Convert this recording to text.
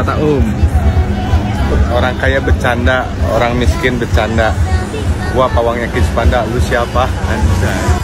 kata Om. Orang kaya bercanda, orang miskin bercanda. Gua pawangnya Kids Panda, lu siapa? Anjay.